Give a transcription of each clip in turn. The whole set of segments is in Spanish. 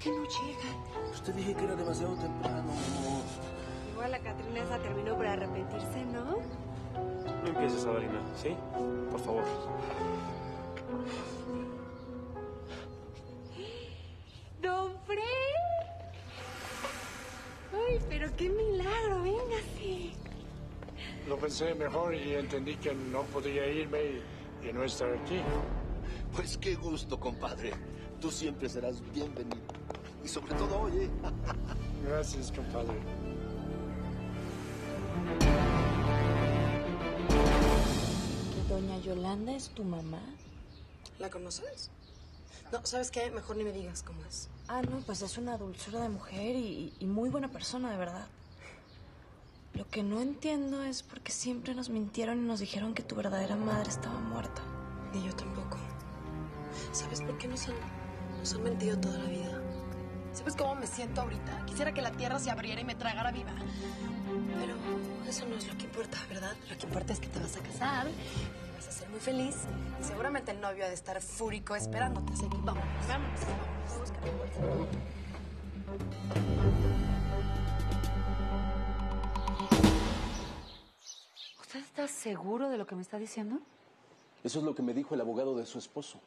qué no llega? Pues te dije que era demasiado temprano, amor. Igual la Catrina esa terminó por arrepentirse, ¿no? No empieces, Adelina, ¿sí? Por favor. ¡Don Fred! ¡Ay, pero qué milagro! ¡Véngase! Lo pensé mejor y entendí que no podía irme y, y no estar aquí. Pues qué gusto, compadre. Tú siempre serás bienvenido. Y sobre todo hoy, ¿eh? Gracias, compadre. ¿Doña Yolanda es tu mamá? ¿La conoces? No, ¿sabes qué? Mejor ni me digas cómo es. Ah, no, pues es una dulzura de mujer y, y muy buena persona, de verdad. Lo que no entiendo es por qué siempre nos mintieron y nos dijeron que tu verdadera madre estaba muerta. Ni yo tampoco. ¿Sabes por qué nos han, nos han mentido toda la vida? ¿Sabes cómo me siento ahorita? Quisiera que la tierra se abriera y me tragara viva. Pero eso no es lo que importa, ¿verdad? Lo que importa es que te vas a casar, y vas a ser muy feliz. Y seguramente el novio ha de estar fúrico esperándote. Así que vámonos. Vámonos. Vamos a. ¿Usted está seguro de lo que me está diciendo? Eso es lo que me dijo el abogado de su esposo.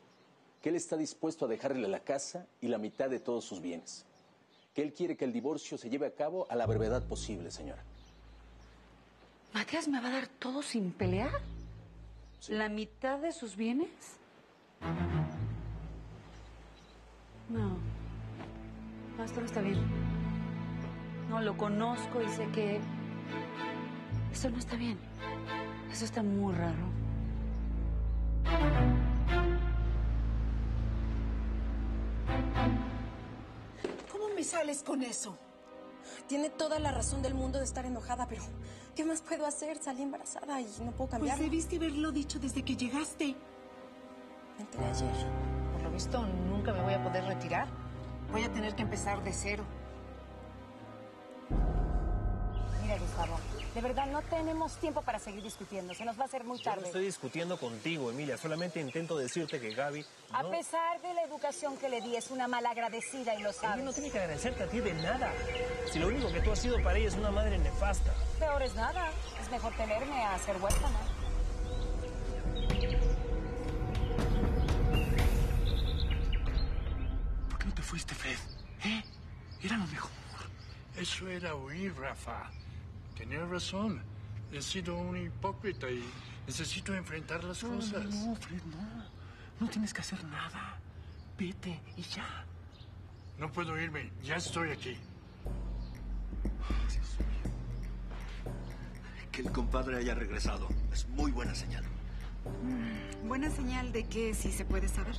Que él está dispuesto a dejarle la casa y la mitad de todos sus bienes. Que él quiere que el divorcio se lleve a cabo a la brevedad posible, señora. ¿Matías me va a dar todo sin pelear? ¿La mitad de sus bienes? No. No, esto no está bien. No, lo conozco y sé que... Eso no está bien. Eso está muy raro. Me sales con eso? Tiene toda la razón del mundo de estar enojada, pero ¿qué más puedo hacer? Salí embarazada y no puedo Pues cambiar. debiste haberlo dicho desde que llegaste. Entré ayer. Por lo visto, nunca me voy a poder retirar. Voy a tener que empezar de cero. Mira, Gustavo, de verdad no tenemos tiempo para seguir discutiendo. Se nos va a hacer muy Yo no tarde. estoy discutiendo contigo, Emilia. Solamente intento decirte que Gaby A pesar de la educación que le di, es una malagradecida y lo Ella sabes. no tiene que agradecerte a ti de nada. Si lo único que tú has sido para ella es una madre nefasta. Peor es nada. Es mejor tenerme a ser huérfana. ¿Por qué no te fuiste, Fred? ¿Eh? Era lo mejor. Eso era huir, Rafa. Tenía razón. He sido un hipócrita y necesito enfrentar las cosas. No, Fred, no. No tienes que hacer nada. Vete y ya. No puedo irme. Ya estoy aquí. Que el compadre haya regresado. Es muy buena señal. Buena señal de que sí se puede saber.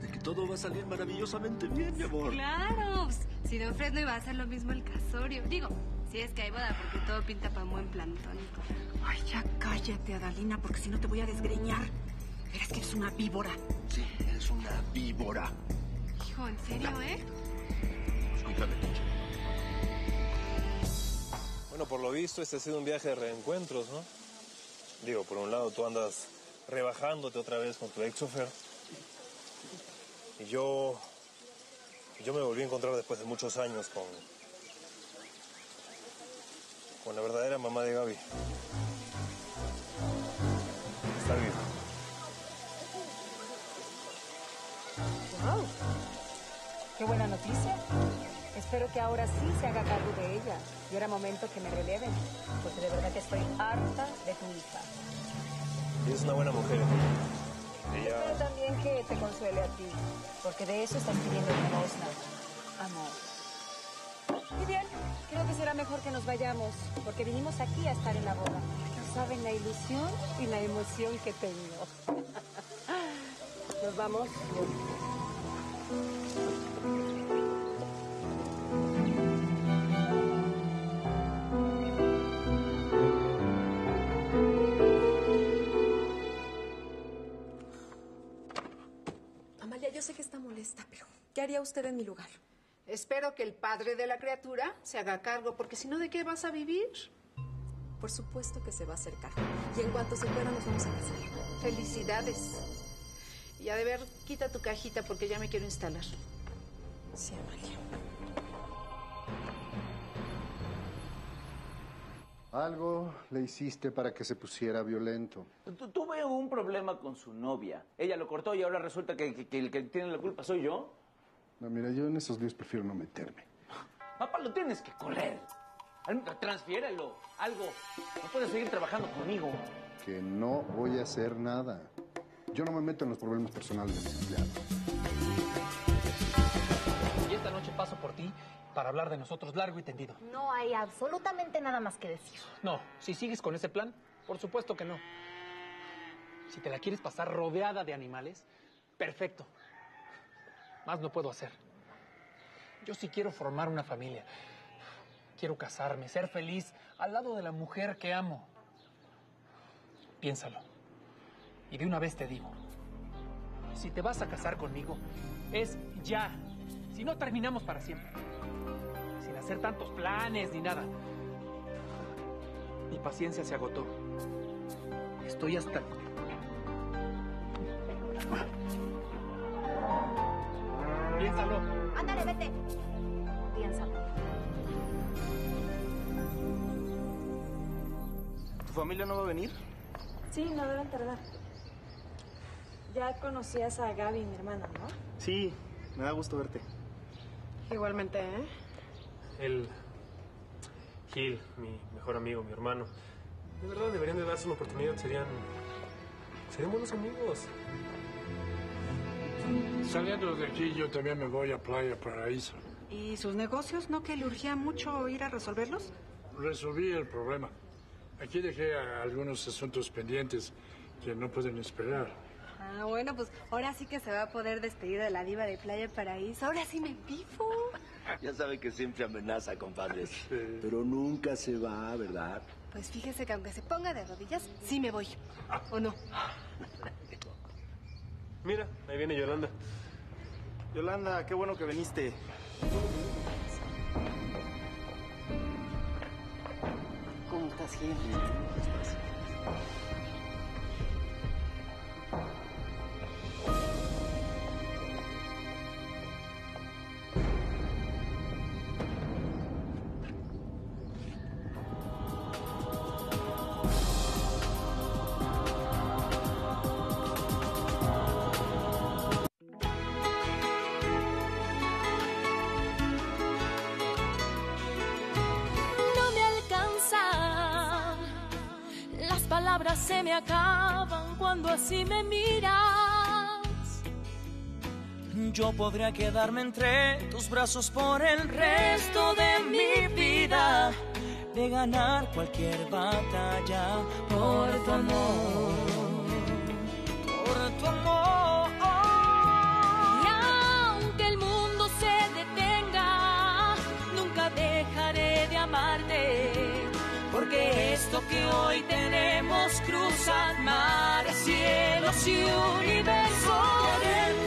De que todo va a salir maravillosamente bien, mi amor. Claro. pues, Si Don Fred no iba a hacer lo mismo el casorio. Digo, si es que hay boda, porque todo pinta para un buen platónico. Ay, ya cállate, Adalina, porque si no te voy a desgreñar. Verás que eres una víbora. Sí, eres una víbora. Hijo, ¿en serio, eh? Escúchame. Bueno, por lo visto, este ha sido un viaje de reencuentros, ¿no? Digo, por un lado, tú andas rebajándote otra vez con tu ex chofer. Y yo. Yo me volví a encontrar después de muchos años con. Con la verdadera mamá de Gaby. Está viva. Wow. Qué buena noticia. Espero que ahora sí se haga cargo de ella. Y era momento que me releven, porque de verdad que estoy harta de tu hija. Y es una buena mujer. Espero Ella. también que te consuele a ti, porque de eso estás pidiendo limosna. Amor. Y bien, creo que será mejor que nos vayamos, porque vinimos aquí a estar en la boda. No saben la ilusión y la emoción que tengo. Nos vamos. Amalia, yo sé que está molesta, pero ¿qué haría usted en mi lugar? Espero que el padre de la criatura se haga cargo, porque si no, ¿de qué vas a vivir? Por supuesto que se va a hacer cargo. Y en cuanto se pueda, nos vamos a casar. Felicidades. Y a de ver, quita tu cajita porque ya me quiero instalar. Sí, Amalia. Algo le hiciste para que se pusiera violento. Tu- Tuve un problema con su novia. Ella lo cortó y ahora resulta que, que- que el que tiene la culpa soy yo. No, mira, yo en esos líos prefiero no meterme. Papá, lo tienes que correr. Transfiérelo. Algo. No puedes seguir trabajando conmigo. Que no voy a hacer nada. Yo no me meto en los problemas personales de mis empleados. Y esta noche paso por ti para hablar de nosotros largo y tendido. No hay absolutamente nada más que decir. No, si sigues con ese plan, por supuesto que no. Si te la quieres pasar rodeada de animales, perfecto. Más no puedo hacer. Yo sí quiero formar una familia. Quiero casarme, ser feliz al lado de la mujer que amo. Piénsalo. Y de una vez te digo, si te vas a casar conmigo, es ya. Si no, terminamos para siempre. Sin hacer tantos planes ni nada. Mi paciencia se agotó. Estoy hasta... Piénsalo. Ándale, vete. Piénsalo. ¿Tu familia no va a venir? Sí, no deben tardar. Ya conocías a Gaby, mi hermana, ¿no? Sí, me da gusto verte. Igualmente, ¿eh? El Gil, mi mejor amigo, mi hermano. De verdad deberían de darse una oportunidad, serían. serían buenos amigos. Saliendo de aquí, yo también me voy a Playa Paraíso. ¿Y sus negocios no que le urgía mucho ir a resolverlos? Resolví el problema. Aquí dejé algunos asuntos pendientes que no pueden esperar. Ah, bueno, pues ahora sí que se va a poder despedir de la diva de Playa Paraíso. Ahora sí me pifo. Ya sabe que siempre amenaza, compadres. Pero nunca se va, ¿verdad? Pues fíjese que aunque se ponga de rodillas, sí me voy. ¿O no? Mira, ahí viene Yolanda. Yolanda, qué bueno que viniste. ¿Cómo estás, Gil? no me acaban cuando así me miras. Yo podría quedarme entre tus brazos por el resto de mi vida, de ganar cualquier batalla por tu amor, hoy tenemos cruza mares, cielos y universos.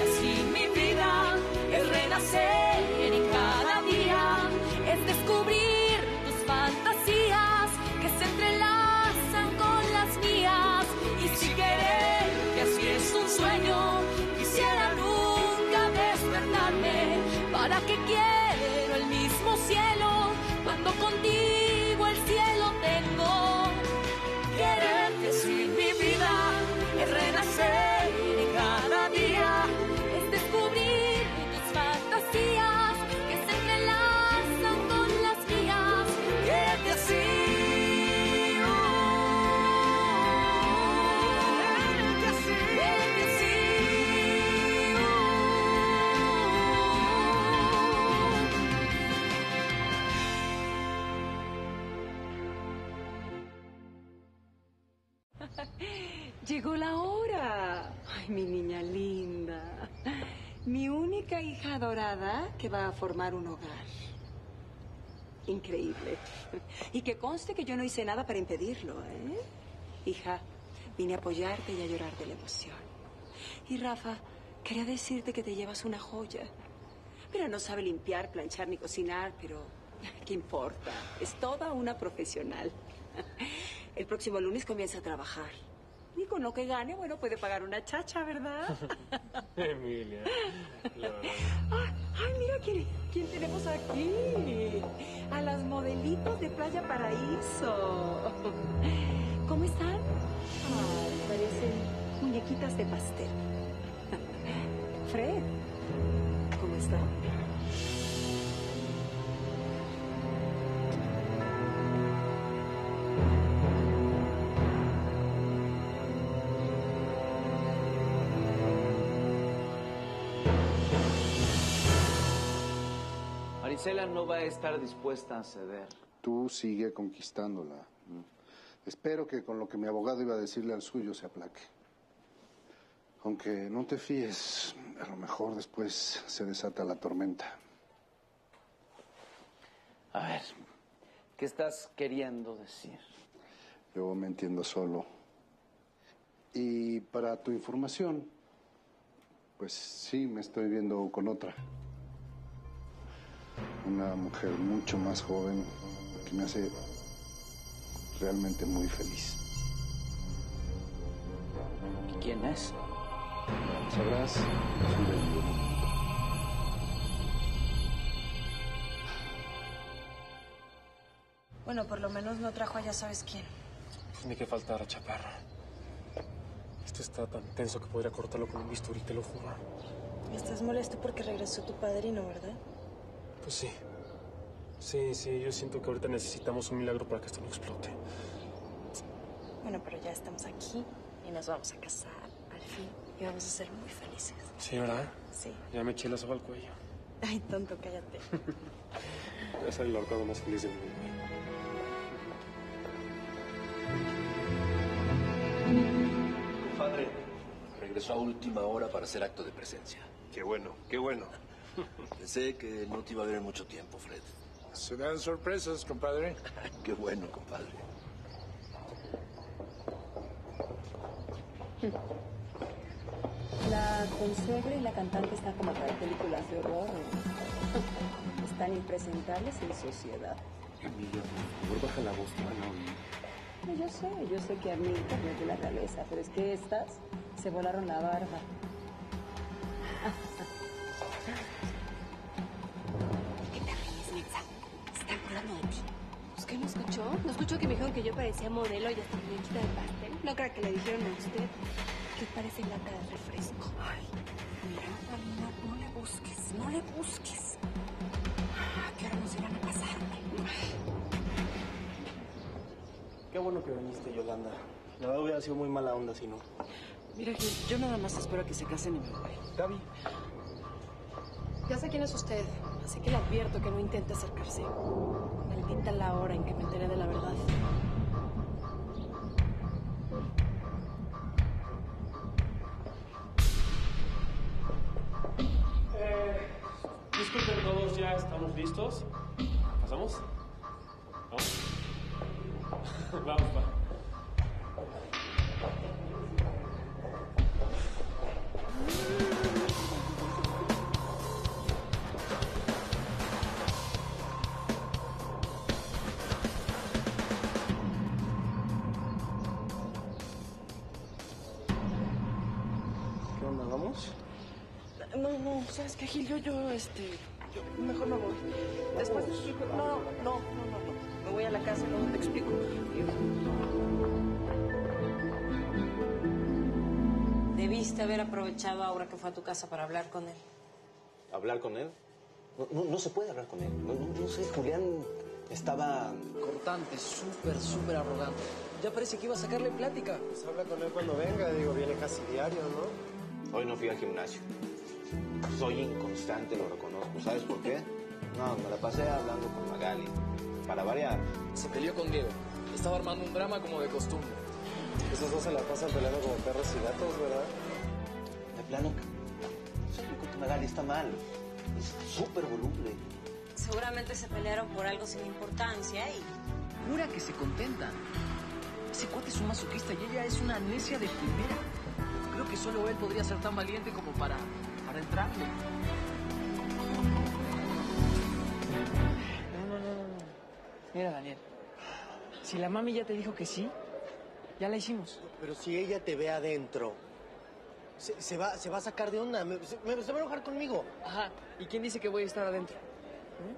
Así mi vida es renacer y cada día es descubrir tus fantasías que se entrelazan con las mías. Y si querer que así es un sueño, Quisiera nunca despertarme para que quiero el mismo cielo cuando contigo que va a formar un hogar. Increíble. Y que conste que yo no hice nada para impedirlo, ¿eh? Hija, vine a apoyarte y a llorar de la emoción. Y Rafa, quería decirte que te llevas una joya. Mira, no sabe limpiar, planchar ni cocinar, pero ¿qué importa? Es toda una profesional. El próximo lunes comienza a trabajar. Y con lo que gane, bueno, puede pagar una chacha, ¿verdad? Emilia. la ¿quién, quién tenemos aquí? A las modelitos de Playa Paraíso. ¿Cómo están? Ay, parecen muñequitas de pastel. Fred, ¿cómo está? Marisela no va a estar dispuesta a ceder. Tú sigue conquistándola. Espero que con lo que mi abogado iba a decirle al suyo se aplaque. Aunque no te fíes, a lo mejor después se desata la tormenta. A ver, ¿qué estás queriendo decir? Yo me entiendo solo. Y para tu información, pues sí, me estoy viendo con otra. Una mujer mucho más joven que me hace realmente muy feliz. ¿Y quién es? Sabrás, es un. Bueno, por lo menos no trajo a ya sabes quién. Ni que faltara, chaparra. Esto está tan tenso que podría cortarlo con un bisturí, te lo juro. Estás molesto porque regresó tu padrino, ¿verdad? Pues sí. Sí, sí, yo siento que ahorita necesitamos un milagro para que esto no explote. Bueno, pero ya estamos aquí y nos vamos a casar al fin y vamos a ser muy felices. Sí, ¿verdad? Sí. Ya me eché la soga al cuello. Ay, tonto, cállate. Voy a ser el ahorcado más feliz de mi vida. Compadre, regresó a última hora para hacer acto de presencia. Qué bueno, qué bueno. Pensé que no te iba a ver en mucho tiempo, Fred. Se dan sorpresas, compadre. Qué bueno, compadre. La consuegra y la cantante están como para películas de horror. Están impresentables en sociedad. Emilia, por favor, baja la voz, te van a oír. No, yo sé, yo sé que admiran los de la realeza, pero es que estas se volaron la barba. Escuchó? ¿No escuchó que me dijeron que yo parecía modelo y hasta muñequita de pastel? No crea que le dijeron a usted que parece lata de refresco. Ay, Mira, Dalina, no le busques, no le busques. ¿A qué hora nos irán a casar? Qué bueno que viniste, Yolanda. La verdad hubiera sido muy mala onda si no. Mira, Gil, yo nada más espero a que se casen y me voy. Gaby. Ya sé quién es usted, así que le advierto que no intente acercarse. Maldita la hora en que me enteré de la verdad. Vamos? No, no, ¿sabes qué, Gil? Yo, yo, este... Yo mejor me voy. Después te explico. No, no, no, no, no. Me voy a la casa, luego te explico. Debiste haber aprovechado ahora que fue a tu casa para hablar con él. ¿Hablar con él? No, no, no se puede hablar con él. No, no, no sé, Julián estaba... Cortante, súper, súper arrogante. Ya parece que iba a sacarle plática. Pues habla con él cuando venga, digo, viene casi diario, ¿no? Hoy no fui al gimnasio. Soy inconstante, lo reconozco. ¿Sabes por qué? No, me la pasé hablando con Magali. Para variar. Se peleó con Diego. Estaba armando un drama como de costumbre. Esos dos se la pasan peleando como perros y gatos, ¿verdad? De plano, que Magali está mal. Es súper voluble. Seguramente se pelearon por algo sin importancia y... Jura que se contentan. Ese cuate es un masoquista y ella es una necia de primera. Que solo él podría ser tan valiente como para, para entrarle. No, no, no, no. no. Mira, Daniel. Si la mami ya te dijo que sí, ya la hicimos. Pero si ella te ve adentro, Se, se va, se va a sacar de onda. Me- se, me- se va a enojar conmigo. Ajá. ¿Y quién dice que voy a estar adentro? ¿Eh?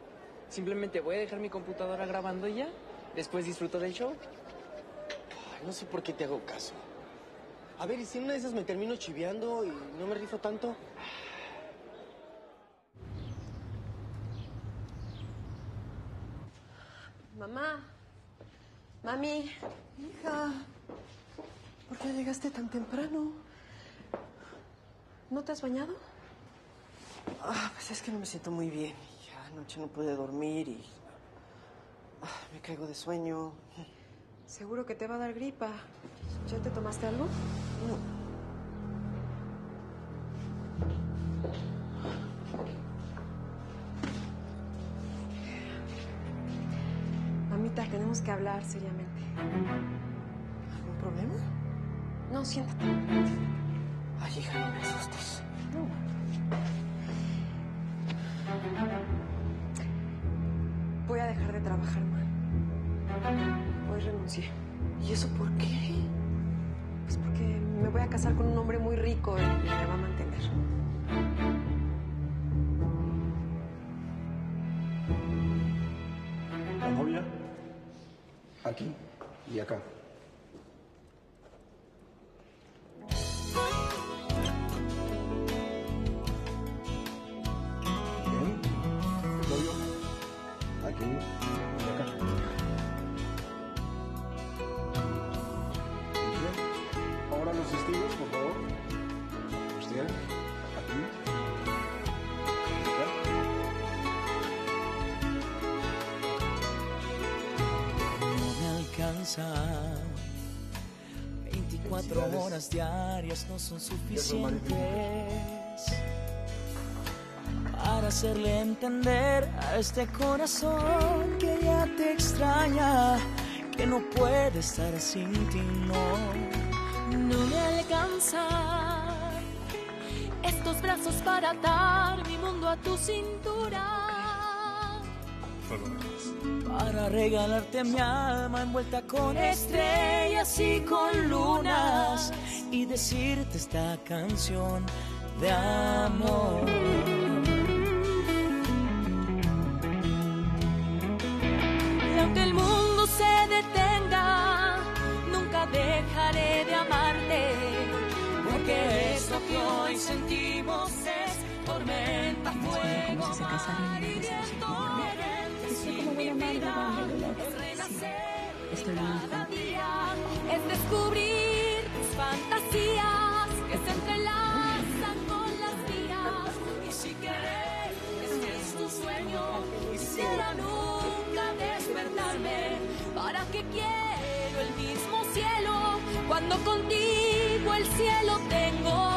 Simplemente voy a dejar mi computadora grabando y ya. Después disfruto del show. Ay, no sé por qué te hago caso. A ver, ¿y si en una de esas me termino chiveando y no me rifo tanto? Mamá. Mami. Hija. ¿Por qué llegaste tan temprano? ¿No te has bañado? Ah, pues es que no me siento muy bien. Ya anoche no pude dormir y... ah, me caigo de sueño. Seguro que te va a dar gripa. ¿Ya te tomaste algo? No. Mamita, tenemos que hablar seriamente. ¿Algún problema? No, siéntate. Ay, hija, no me asustes. Voy a dejar de trabajar, ma. Hoy renuncié. ¿Y eso por qué? Voy a casar con un hombre muy rico y me va a mantener. ¿La novia? Aquí y acá. Alcanza. 24 Felicidades. horas diarias no son suficientes para hacerle entender a este corazón que ya te extraña, que no puede estar sin ti, no. No me alcanzan estos brazos para atar mi mundo a tu cintura. Para regalarte mi alma envuelta con estrellas y con lunas y decirte esta canción de amor. Y aunque el mundo se detenga, nunca dejaré de amarte. Porque eso que hoy sentimos viento. Eres en mi vida, es renacer cada día, es descubrir tus fantasías que se entrelazan con las mías. Y si querés, que es tu sueño, quisiera nunca despertarme. ¿Para qué quiero el mismo cielo cuando contigo el cielo tengo?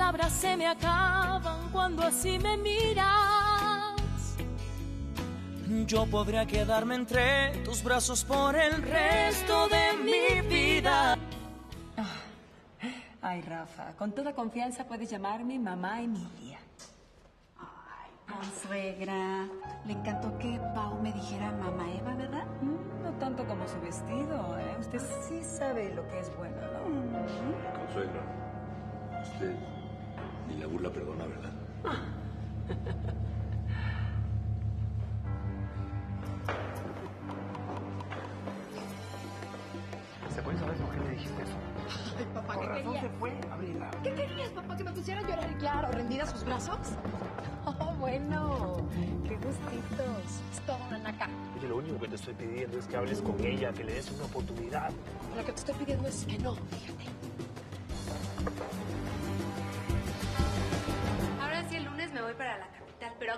Palabras se me acaban cuando así me miras. Yo podría quedarme entre tus brazos por el resto de mi vida. Ay, Rafa, con toda confianza puedes llamarme mamá Emilia. Consuegra, le encantó que Pau me dijera mamá Eva, ¿verdad? Mm, No tanto como su vestido, ¿eh? Usted sí sabe lo que es bueno, ¿no? Consuegra, usted ni la burla perdona, ¿verdad? ¿Se puede saber por qué le dijiste eso? Ay, papá, ¿qué razón querías? se fue, Gabriela. ¿Qué querías, papá? ¿Que me pusiera a llorar, claro, rendida a sus brazos? Oh, bueno, qué gustitos. Es toda una naca. Oye, lo único que te estoy pidiendo es que hables con ella, que le des una oportunidad. Lo que te estoy pidiendo es que no, fíjate.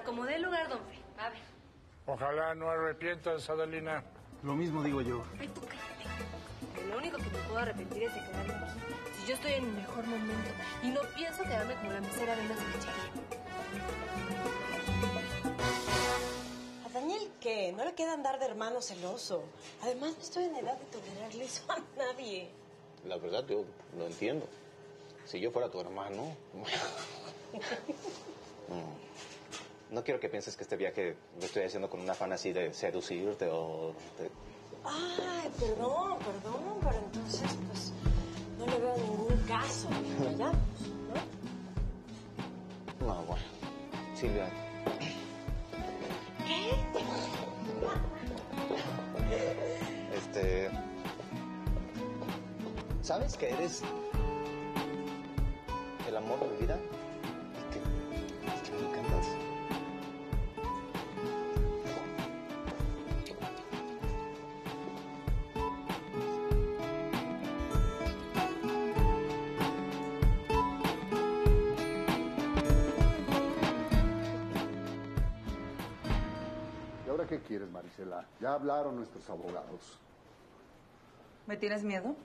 Acomodé el lugar, don Fe. A ver. Ojalá no arrepientas, Adelina. Lo mismo digo yo. Ay, tú cállate. Lo único que me puedo arrepentir es de quedarme aquí. Si yo estoy en mi mejor momento y no pienso quedarme como la mesera de una cevichería. ¿A Daniel qué? No le queda andar de hermano celoso. Además, no estoy en edad de tolerarle eso a nadie. la verdad yo lo entiendo. Si yo fuera tu hermano... No, no quiero que pienses que este viaje lo estoy haciendo con un afán así de seducirte o de... Ay, perdón, perdón, pero entonces, pues, no le veo ningún caso. ¿Ya? No, bueno. Silvia, ¿Qué? este... ¿Sabes que eres el amor de mi vida? Ya hablaron nuestros abogados. ¿Me tienes miedo?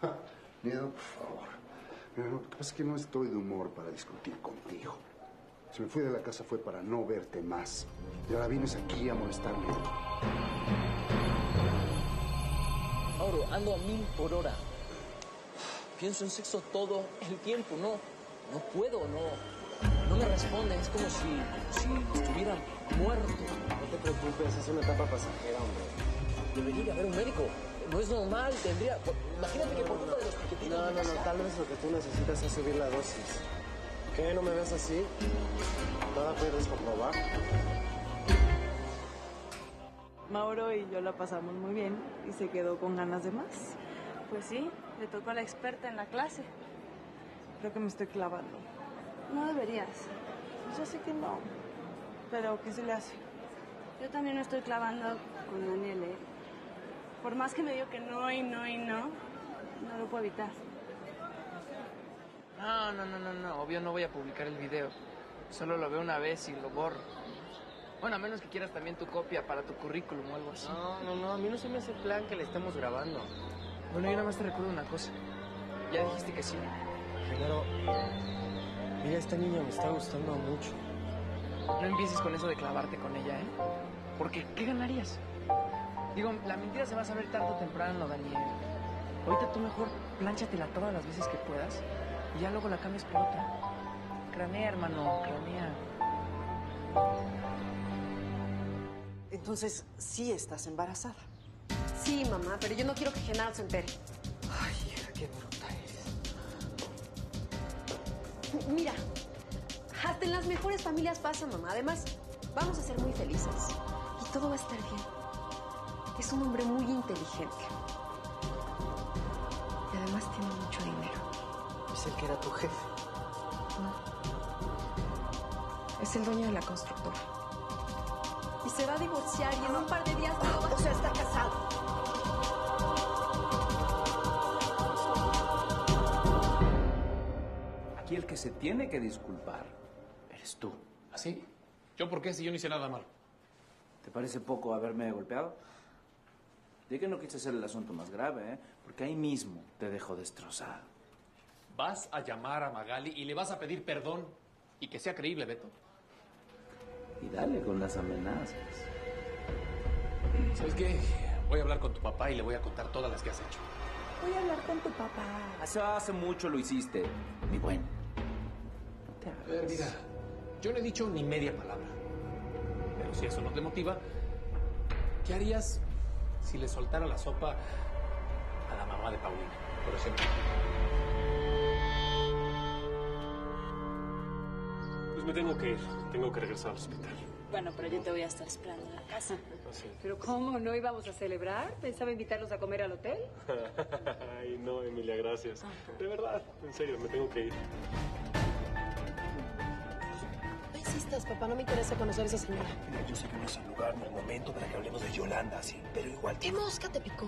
Miedo, por favor. Mira, lo que pasa es que no estoy de humor para discutir contigo. Si me fui de la casa fue para no verte más. Y ahora vienes aquí a molestarme. Mauro, ando a mil por hora. Pienso en sexo todo el tiempo, no. No puedo, no. No me responde, es como si, si estuviera muerto. No te preocupes, es una etapa pasajera, hombre. Debería ir a ver un médico. No es normal, tendría. Imagínate que por culpa de los piquetitos. No, no, no, tal vez lo que tú necesitas es subir la dosis. ¿Qué? ¿No me ves así? ¿Nada puedes comprobar? Mauro y yo la pasamos muy bien y se quedó con ganas de más. Pues sí, le tocó a la experta en la clase. Creo que me estoy clavando. No deberías. Ya sé que no. Pero, ¿qué se le hace? Yo también me estoy clavando con Daniel, ¿eh? Por más que me digo que no y no y no, no lo puedo evitar. No, no, no, no, no. Obvio no voy a publicar el video. Solo lo veo una vez y lo borro. Bueno, a menos que quieras también tu copia para tu currículum o algo así. No, no, no, a mí no se me hace plan que le estemos grabando. Bueno, yo nada más te recuerdo una cosa. Ya dijiste que sí. Primero, mira, esta niña me está gustando mucho. No empieces con eso de clavarte con ella, ¿eh? Porque, ¿qué ganarías? Digo, la mentira se va a saber tarde o temprano, Daniel. Ahorita tú mejor plánchatela todas las veces que puedas y ya luego la cambias por otra. Cranea, hermano, cranea. Entonces, sí estás embarazada. Sí, mamá, pero yo no quiero que Genaro se entere. Mira, hasta en las mejores familias pasa, mamá. Además, vamos a ser muy felices. Y todo va a estar bien. Es un hombre muy inteligente. Y además tiene mucho dinero. Es el que era tu jefe. Es el dueño de la constructora. Y se va a divorciar y en un par de días todo va... O sea, está casado. El que se tiene que disculpar eres tú. ¿Así? ¿Yo por qué si yo no hice nada malo? ¿Te parece poco haberme golpeado? Di que no quise hacer el asunto más grave, ¿eh? Porque ahí mismo te dejo destrozado. Vas a llamar a Magali y le vas a pedir perdón. Y que sea creíble, Beto. Y dale con las amenazas. ¿Sabes qué? Voy a hablar con tu papá y le voy a contar todas las que has hecho. Voy a hablar con tu papá. Hace, hace mucho lo hiciste, mi buen. A ver, mira, yo no he dicho ni media palabra. Pero si eso no te motiva, ¿qué harías si le soltara la sopa a la mamá de Paulina, por ejemplo? Pues me tengo que ir. Tengo que regresar al hospital. Bueno, pero yo te voy a estar esperando en la casa. Así. Pero ¿cómo? ¿No íbamos a celebrar? Pensaba invitarlos a comer al hotel. Ay, no, Emilia, gracias. De verdad, en serio, me tengo que ir. Insistas, papá. No me interesa conocer a esa señora. Yo sé que no es el lugar ni el momento para que hablemos de Yolanda, sí, pero igual. ¿Qué mosca te picó?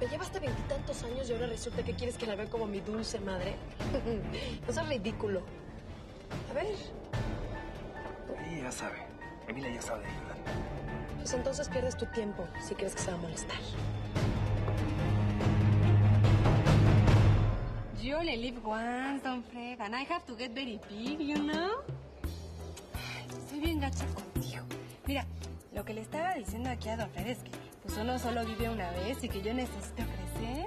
Me llevaste veintitantos años y ahora resulta que quieres que la vea como mi dulce madre. no seas ridículo. A ver, Ella ya sabe. Emilia ya sabe de Yolanda. pues entonces pierdes tu tiempo si crees que se va a molestar. You only live once, don't freak. And I have to get very big, you know? Bien gacha contigo. Mira, lo que le estaba diciendo aquí a Don Fred es que pues uno solo vive una vez y que yo necesito crecer.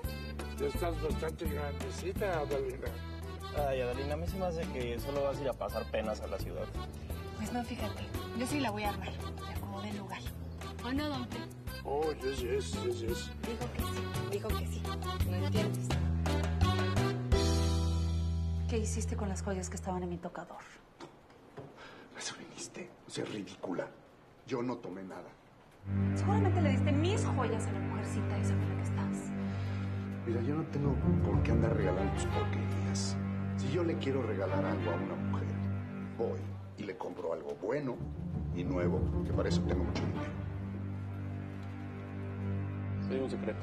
Ya estás bastante grandecita, Adalina. Ay, Adalina, a mí se me hace que solo vas a ir a pasar penas a la ciudad. Pues no, fíjate. Yo sí la voy a armar. Me acomodé el lugar. ¿O no, don Pe? Oh, yes, yes, yes, yes. Dijo que sí. Dijo que sí. ¿No entiendes? ¿Qué hiciste con las joyas que estaban en mi tocador? Sea, ridícula. Yo no tomé nada. Seguramente le diste mis joyas a la mujercita esa con la que estás. Mira, yo no tengo por qué andar regalando tus porquerías. Si yo le quiero regalar algo a una mujer, voy y le compro algo bueno y nuevo, que para eso tengo mucho dinero. Soy un secreto.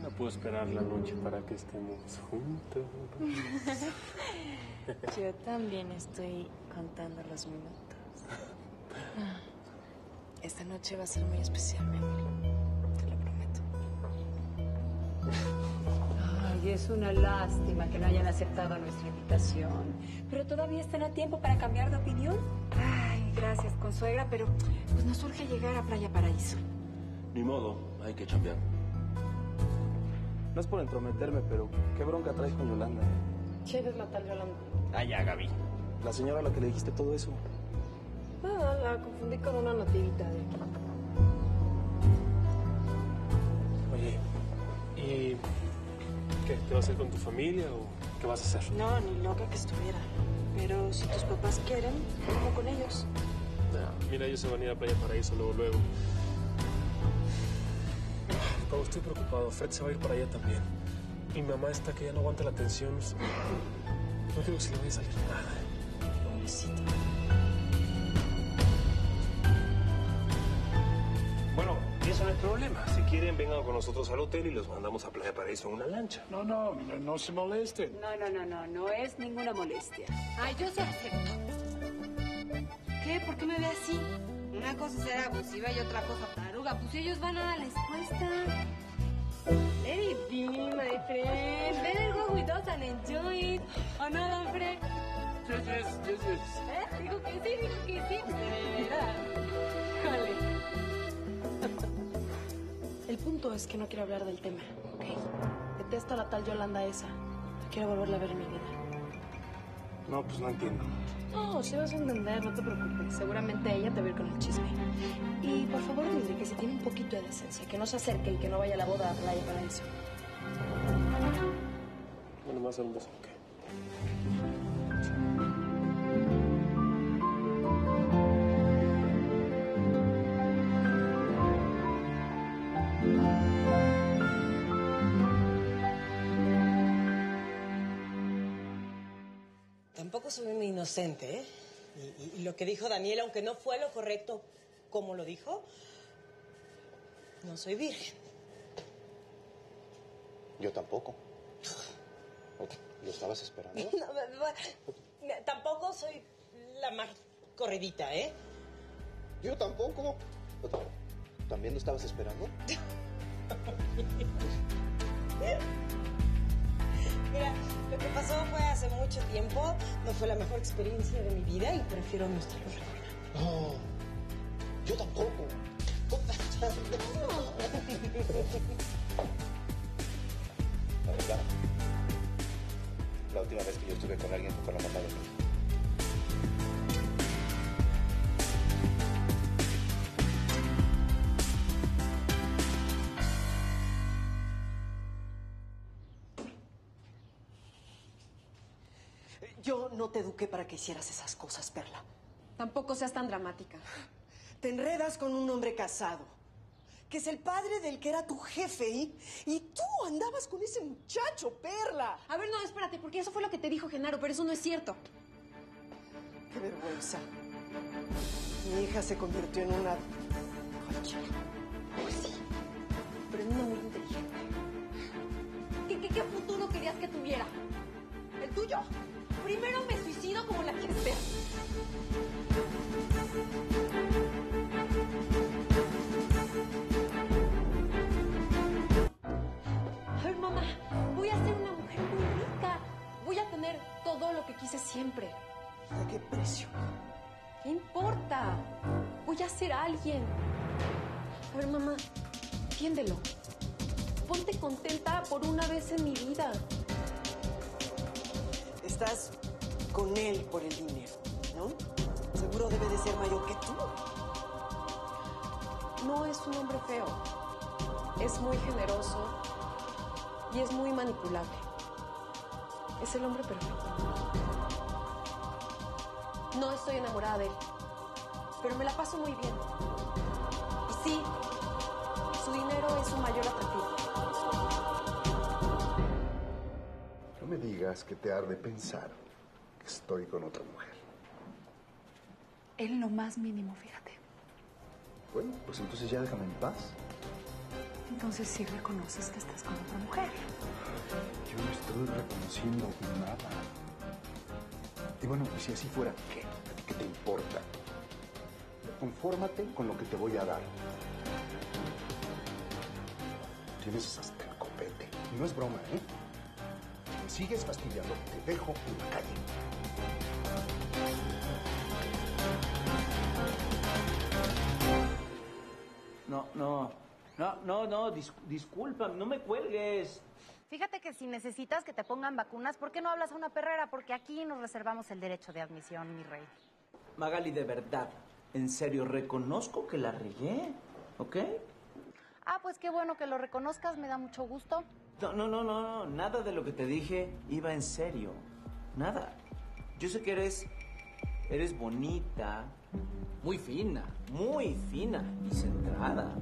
No puedo esperar la noche para que estemos juntos. Yo también estoy contando los minutos. Esta noche va a ser muy especial, mi amor. Te lo prometo. Ay, es una lástima que no hayan aceptado nuestra invitación. Pero todavía están a tiempo para cambiar de opinión. Ay, gracias, consuegra, pero pues nos surge llegar a Playa Paraíso. Ni modo, hay que chambear. No es por entrometerme, pero qué bronca traes con Yolanda. ¿Quién es la tal Yolanda? Ah, ya, Gaby. La señora a la que le dijiste todo eso. Ah, la confundí con una nativita de aquí. Oye, ¿y qué? ¿Te vas a ir con tu familia o qué vas a hacer? No, ni loca que estuviera. Pero si tus papás quieren, como con ellos. Nah, mira, ellos se van a ir a Playa Paraíso luego, luego. Pero estoy preocupado. Fred se va a ir para allá también. Mi mamá está que ya no aguanta la tensión. No creo que se le vaya a salir nada. Pobrecito. Bueno, eso no es problema. Si quieren, vengan con nosotros al hotel y los mandamos a Playa Paraíso en una lancha. No, no, no, no se molesten. No, no, no, no, no es ninguna molestia. Ay, yo sí acepto. ¿Qué? ¿Por qué me ve así? Una cosa es ser abusiva y otra cosa taruga. Pues ellos van a la escuesta. Let it be, my friend. Let it go with us and enjoy it. ¿O no, don Fred? Yes, yes, yes, yes. ¿Eh? Dijo que sí, dijo que sí. Mira. Híjole. El punto es que no quiero hablar del tema, ¿ok? Detesto a la tal Yolanda esa. No quiero volverla a ver en mi vida. No, pues no entiendo. No, si vas a entender, no te preocupes. Seguramente ella te va a ir con el chisme. Y por favor dile que si tiene un poquito de decencia, que no se acerque y que no vaya a la boda a Playa Paraíso. Bueno, más un beso. Muy inocente, ¿eh? Y, y- y lo que dijo Daniel, aunque no fue lo correcto como lo dijo, no soy virgen. Yo tampoco. ¿Lo estabas esperando? No, me- me- tampoco soy la más corridita, ¿eh? Yo tampoco. ¿También lo estabas esperando? Mira, lo que pasó fue hace mucho tiempo, no fue la mejor experiencia de mi vida y prefiero no estarlo recordando. No, yo tampoco. La última vez que yo estuve con alguien fue con la mamá de mi eduqué para que hicieras esas cosas, Perla. Tampoco seas tan dramática. Te enredas con un hombre casado, que es el padre del que era tu jefe, ¿y? y tú andabas con ese muchacho, Perla. A ver, no, espérate, porque eso fue lo que te dijo Genaro, pero eso no es cierto. Qué vergüenza. Mi hija se convirtió en una. Pues sí, pero en una muy inteligente. ¿Qué, qué, qué futuro querías que tuviera? ¿El tuyo? Primero me suicido como la ver. A ver, mamá, voy a ser una mujer muy rica. Voy a tener todo lo que quise siempre. ¿A qué precio? ¿Qué importa? Voy a ser alguien. A ver, mamá, entiéndelo. ponte contenta por una vez en mi vida. Estás con él por el dinero, ¿no? Seguro debe de ser mayor que tú. No es un hombre feo. Es muy generoso y es muy manipulable. Es el hombre perfecto. No estoy enamorada de él, pero me la paso muy bien. Y sí, su dinero es su mayor atractivo. Digas que te arde pensar que estoy con otra mujer. En lo más mínimo, fíjate. Bueno, pues entonces ya déjame en paz. Entonces sí reconoces que estás con otra mujer. Yo no estoy reconociendo nada. Y bueno, pues si así fuera, ¿qué? ¿A ti qué te importa? Confórmate con lo que te voy a dar. Tienes hasta el copete. No es broma, ¿eh? Sigues fastidiando, te dejo en la calle. No, no, no, no, no, dis- disculpa, no me cuelgues. Fíjate que si necesitas que te pongan vacunas, ¿por qué no hablas a una perrera? Porque aquí nos reservamos el derecho de admisión, mi rey. Magali, de verdad, en serio, reconozco que la regué, ¿ok? Ah, pues qué bueno que lo reconozcas, me da mucho gusto. No, no, no, no, no, nada de lo que te dije iba en serio. Nada. Yo sé que eres. Eres bonita, muy fina, muy fina y centrada.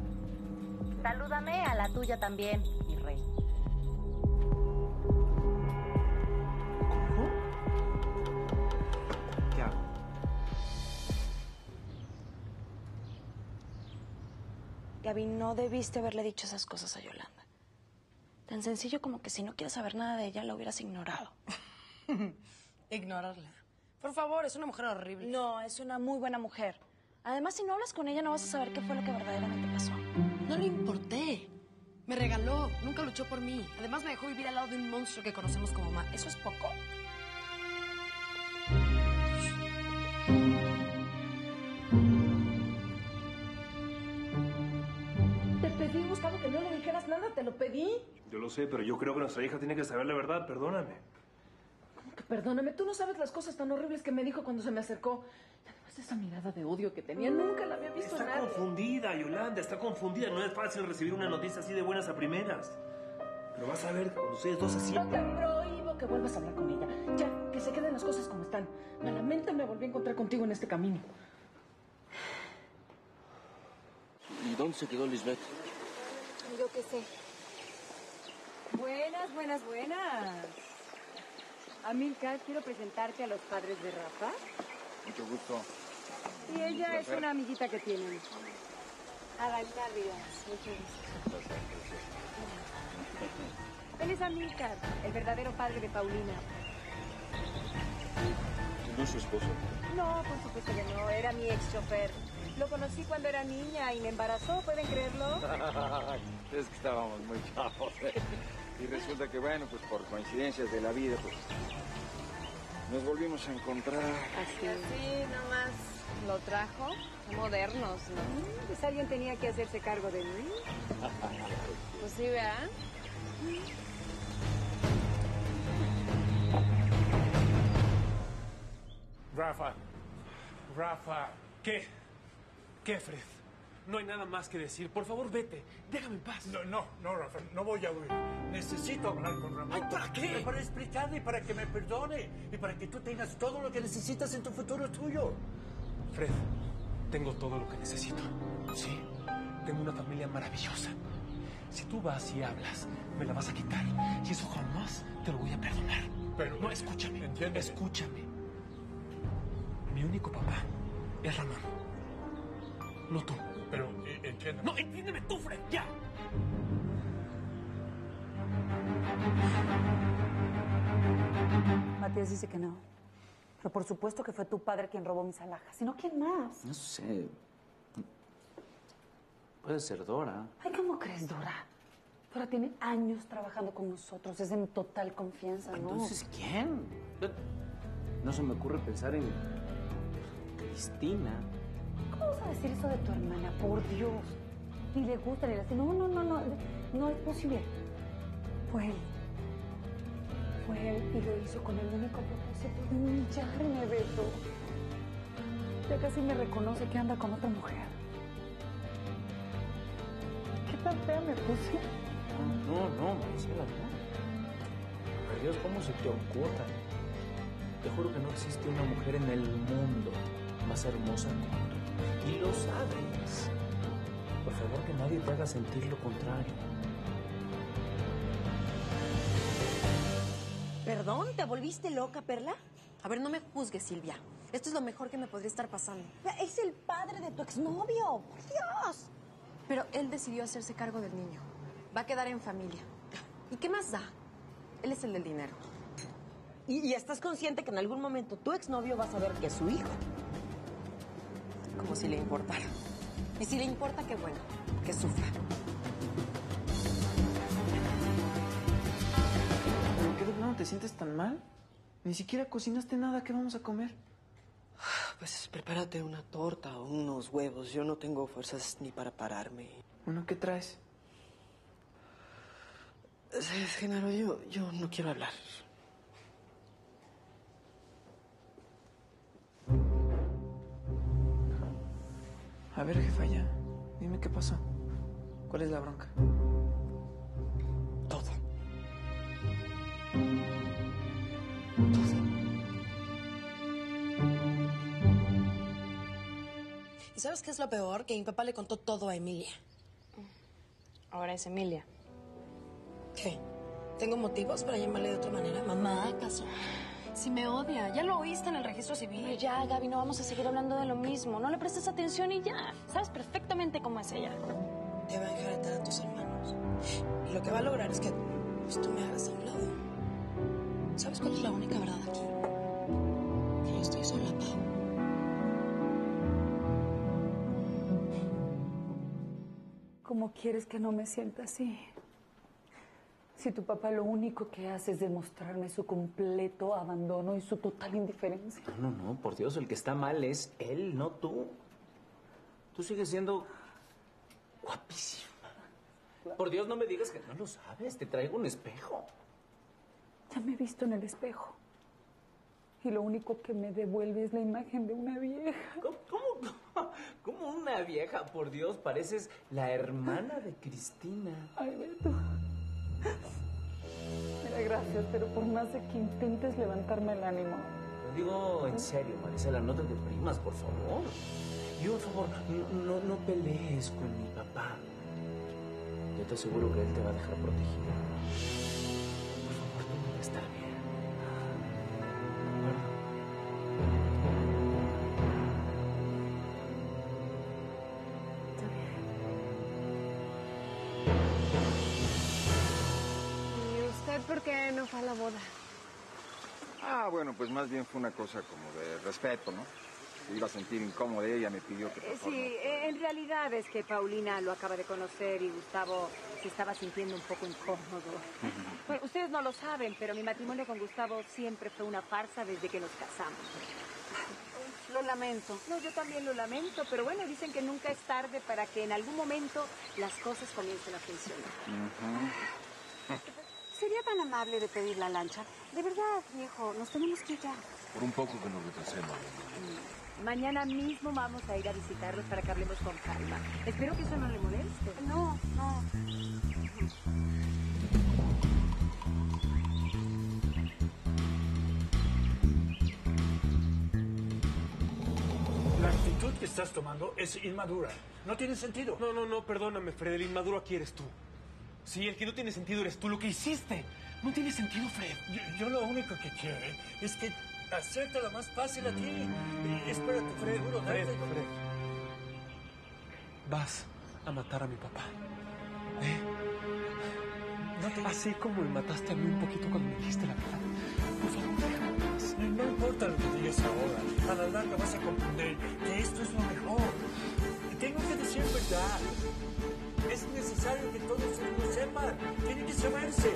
Salúdame a la tuya también, mi rey. ¿Qué hago? Gaby, no debiste haberle dicho esas cosas a Yolanda. Tan sencillo como que si no quieres saber nada de ella, la hubieras ignorado. Ignorarla. Por favor, es una mujer horrible. No, es una muy buena mujer. Además, si no hablas con ella, no vas a saber qué fue lo que verdaderamente pasó. No le importé. Me regaló, nunca luchó por mí. Además me dejó vivir al lado de un monstruo que conocemos como mamá. ¿Eso es poco? Pedí, Gustavo, que no le dijeras nada, te lo pedí. Yo lo sé, pero yo creo que nuestra hija tiene que saber la verdad, perdóname. Que Perdóname, tú no sabes las cosas tan horribles que me dijo cuando se me acercó. Y Además, esa mirada de odio que tenía, nunca la había visto Está nadie. confundida, Yolanda, está confundida. No es fácil recibir una noticia así de buenas a primeras. Pero vas a ver cuando ustedes dos se No te prohíbo que vuelvas a hablar con ella. Ya, que se queden las cosas como están. Malamente me volví a encontrar contigo en este camino. ¿Y dónde se quedó Lisbeth? Yo qué sé. Buenas, buenas, buenas. Amilcar, quiero presentarte a los padres de Rafa. Mucho gusto. Y ella es una amiguita que tienen. Adalina Rivas, mucho gusto. Él es Amilcar, el verdadero padre de Paulina. ¿No es su esposo? No, por supuesto que no, era mi ex chofer. Lo conocí cuando era niña y me embarazó, ¿pueden creerlo? es que estábamos muy chavos. ¿eh? Y resulta que, bueno, pues por coincidencias de la vida, pues nos volvimos a encontrar. Así. Así nomás lo trajo. Modernos, ¿no? Pues alguien tenía que hacerse cargo de mí. Pues sí, ¿verdad? Rafa, Rafa. ¿Qué? ¿Qué, Fred? No hay nada más que decir. Por favor, vete. Déjame en paz. No, no, no, Rafa, no voy a huir. Necesito hablar con Ramón. Ay, ¿para qué? Para explicarle, para que me perdone y para que tú tengas todo lo que necesitas en tu futuro tuyo. Fred, tengo todo lo que necesito. Sí, tengo una familia maravillosa. Si tú vas y hablas, me la vas a quitar. Y eso jamás te lo voy a perdonar. Pero, no, escúchame. Escúchame. Mi único papá es Ramón. No tú. Pero, eh, entiéndeme. No, entiéndeme tú, Fred, ya. Matías dice que no. Pero por supuesto que fue tu padre quien robó mis alhajas. Si no, ¿quién más? No sé. Puede ser Dora. Ay, ¿cómo crees, Dora? Dora tiene años trabajando con nosotros. Es en total confianza, ¿no? Entonces, ¿quién? No, no se me ocurre pensar en Cristina. ¿Cómo vas a decir eso de tu hermana? Por Dios. ni le gusta, le hace. No, no, no, no, no es posible. Fue él. Fue él y lo hizo con el único propósito de humillarme, Beto. Ya casi me reconoce que anda con otra mujer. ¿Qué tan fea me puse? No, no, Marcela, no. Por Dios, ¿cómo se te ocurra? Te juro que no existe una mujer en el mundo más hermosa que. Y lo sabes. Por favor, que nadie te haga sentir lo contrario. ¿Perdón? ¿Te volviste loca, Perla? A ver, no me juzgues, Silvia. Esto es lo mejor que me podría estar pasando. Es el padre de tu exnovio. ¡Por Dios! Pero él decidió hacerse cargo del niño. Va a quedar en familia. ¿Y qué más da? Él es el del dinero. Y, y estás consciente que en algún momento tu exnovio va a saber que es su hijo. Como si le importara. Y si le importa, qué bueno. Que sufra. ¿Pero qué de plano te sientes tan mal? Ni siquiera cocinaste nada. ¿Qué vamos a comer? Pues prepárate una torta o unos huevos. Yo no tengo fuerzas ni para pararme. Bueno, ¿qué traes? Sí, Genaro, yo, yo no quiero hablar. A ver, jefa, ya. Dime qué pasó. ¿Cuál es la bronca? Todo. ¿Y sabes qué es lo peor? Que mi papá le contó todo a Emilia. Ahora es Emilia. ¿Qué? ¿Tengo motivos para llamarle de otra manera? ¿Mamá, acaso? Si me odia, ya lo oíste en el registro civil. Ay, ya, Gaby, no vamos a seguir hablando de lo mismo. No le prestes atención y ya. Sabes perfectamente cómo es ella. Te va a dejar atar a tus hermanos. Y lo que va a lograr es que pues, tú me hagas a un lado. ¿Sabes cuál es la única verdad aquí? Que yo estoy sola, Pau. ¿Cómo quieres que no me sienta así? Si tu papá lo único que hace es demostrarme su completo abandono y su total indiferencia. No, no, no, por Dios, el que está mal es él, no tú. Tú sigues siendo guapísima. Por Dios, no me digas que no lo sabes, te traigo un espejo. Ya me he visto en el espejo. Y lo único que me devuelve es la imagen de una vieja. ¿Cómo, cómo, cómo una vieja? Por Dios, pareces la hermana de Cristina. Ay, Beto. Gracias, pero por más de que intentes levantarme el ánimo, Lo digo en serio, Marisela, no te deprimas, por favor. Y por favor, no, no, no pelees con mi papá. Yo te aseguro que él te va a dejar protegida. Qué no fue a la boda? Ah, bueno, pues más bien fue una cosa como de respeto, ¿no? Se iba a sentir incómoda ella me pidió que por Eh, favor, Sí, eh, en realidad es que Paulina lo acaba de conocer y Gustavo se estaba sintiendo un poco incómodo. Bueno, ustedes no lo saben, pero mi matrimonio con Gustavo siempre fue una farsa desde que nos casamos. Lo lamento. No, yo también lo lamento, pero bueno, dicen que nunca es tarde para que en algún momento las cosas comiencen a funcionar. ¿Sería tan amable de pedir la lancha? De verdad, viejo, nos tenemos que ir ya. Por un poco que nos retrasemos. Mañana mismo vamos a ir a visitarlos para que hablemos con calma. Espero que eso no le moleste. No, no. La actitud que estás tomando es inmadura. No tiene sentido. No, no, no, perdóname, Fred. El inmaduro aquí eres tú. Sí, el que no tiene sentido eres tú. Lo que hiciste no tiene sentido, Fred. Yo, yo lo único que quiero eh, es que hacerte lo más fácil a ti. Eh, Espérate, Fred. Seguro, Fred, Fred. Vas a matar a mi papá. ¿Eh? Así como me mataste a mí un poquito cuando me dijiste la verdad. Por favor, déjame en paz. No, no importa lo que digas ahora. A la larga vas a comprender que esto es lo mejor. Tengo que decir verdad es necesario que todos lo sepan. Tienen que saberse.